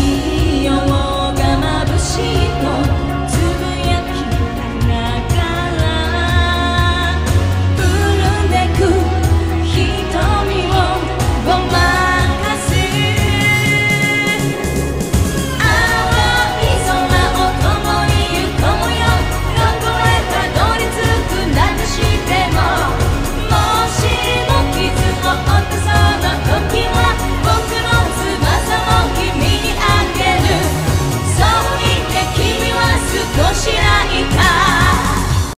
太陽が眩しいと